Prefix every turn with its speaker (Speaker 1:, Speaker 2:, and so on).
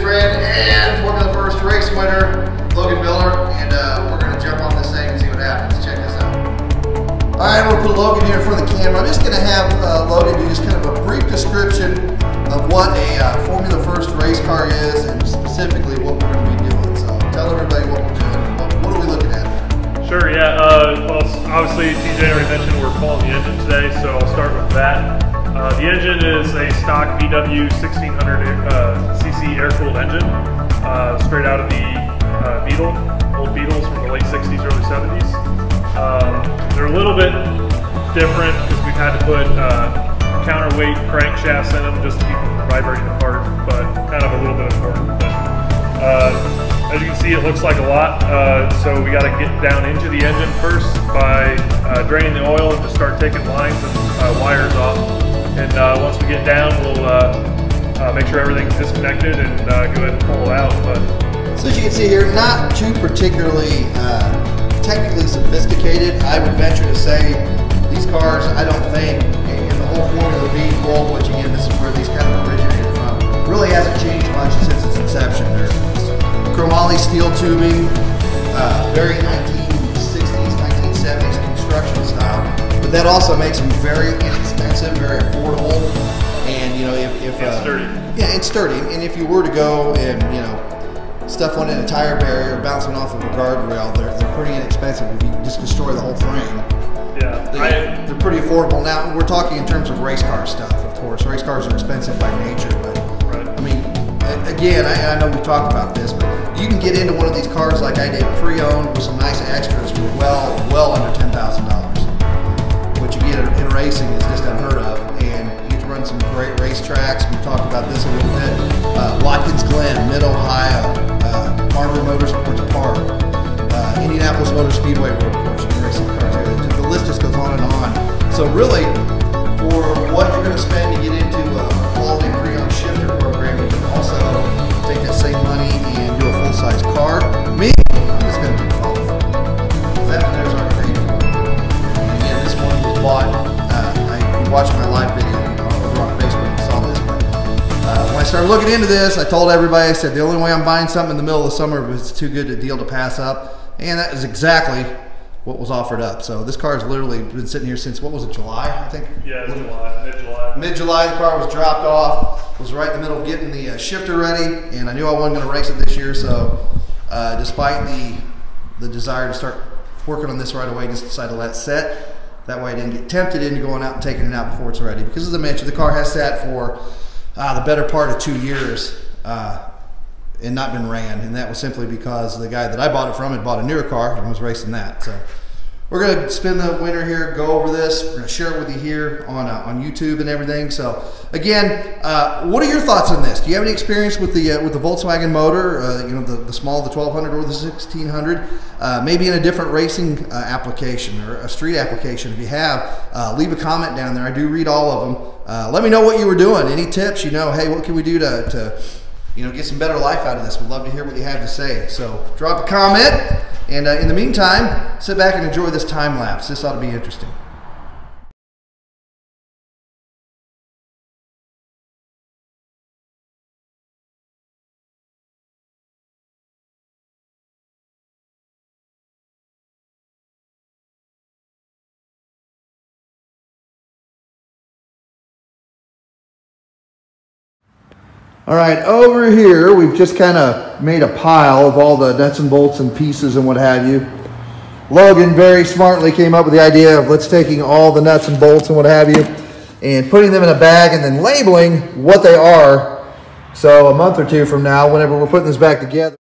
Speaker 1: And Formula First race winner, Logan Miller, and uh, we're gonna jump on this thing and see what happens. Check this out. All right, we'll put Logan here of the camera. I'm just gonna have uh, Logan do just kind of a brief description of what a uh, Formula First race car is and specifically what we're gonna be doing. So tell everybody what we're doing. What, what are we looking at?
Speaker 2: Sure, yeah. Uh, well, obviously, TJ already mentioned we're pulling the engine today, so I'll start with that. Uh, the engine is a stock VW 1600 uh, cc air-cooled engine, uh, straight out of the uh, Beetle, old Beetles from the late 60s, early 70s. Um, they're a little bit different because we've had to put uh, counterweight crankshafts in them just to keep them from vibrating apart, but kind of a little bit important. But, uh, as you can see, it looks like a lot, so we got to get down into the engine first by draining the oil and just start taking lines and wires off. And uh, once we get down, we'll uh, make sure everything's disconnected and go ahead and pull it out. But
Speaker 1: so as you can see here, not too particularly technically sophisticated. I would venture to say these cars, I don't think, in the whole Formula Vee world, which again, this is where these kind of originated from, really hasn't changed much since its inception. There's chromoly steel tubing, uh, very 1960s, 1970s construction style, that also makes them very inexpensive, very affordable, and you know, if, if
Speaker 2: it's uh, sturdy.
Speaker 1: Yeah, it's sturdy, and if you were to go and you know stuff went in a tire barrier bouncing off of a guardrail, they're, they're pretty inexpensive if you just destroy the whole frame.
Speaker 2: Yeah.
Speaker 1: They, I, they're pretty affordable. Now, we're talking in terms of race car stuff, of course. Race cars are expensive by nature, but
Speaker 2: right. I
Speaker 1: mean, again, I, I know we talked about this, but you can get into one of these cars like I did pre-owned with some tracks. We talked about this a little bit. Uh, Watkins Glen, Mid Ohio, uh, Motorsports Park, uh, Indianapolis Motor Speedway Road Course, you racing cars here. The list just goes on and on. So really, for what you're going to spend to get into a quality pre-owned shifter program, you can also take that same money and do a full-size car. Me, I'm just going to do. That one there's for. And again, this one was bought. Uh, I, watching my live video, I started looking into this, I told everybody, I said, the only way I'm buying something in the middle of the summer was too good a deal to pass up. And that is exactly what was offered up. So this car has literally been sitting here since, what was it, July, I think?
Speaker 2: Yeah, July, mid-July.
Speaker 1: Mid-July, the car was dropped off, was right in the middle of getting the uh, shifter ready, and I knew I wasn't going to race it this year, so uh, despite the, the desire to start working on this right away, just decided to let it set. That way I didn't get tempted into going out and taking it out before it's ready. Because as I mentioned, the car has sat for uh, the better part of two years uh, and not been ran, and that was simply because the guy that I bought it from had bought a newer car and was racing that. So we're going to spend the winter here, go over this. We're going to share it with you here on uh, on YouTube and everything. So again, uh, what are your thoughts on this? Do you have any experience with the uh, with the Volkswagen motor? Uh, you know, the, the small, the 1200 or the 1600? Uh, maybe in a different racing uh, application or a street application. If you have, leave a comment down there. I do read all of them. let me know what you were doing. Any tips? You know, hey, what can we do to, to you know, get some better life out of this. We'd love to hear what you have to say. So drop a comment. And uh, in the meantime, sit back and enjoy this time lapse. This ought to be interesting. All right, over here, we've just kind of made a pile of all the nuts and bolts and pieces and what have you. Logan very smartly came up with the idea of let's taking all the nuts and bolts and what have you and putting them in a bag and then labeling what they are. So a month or two from now, whenever we're putting this back together,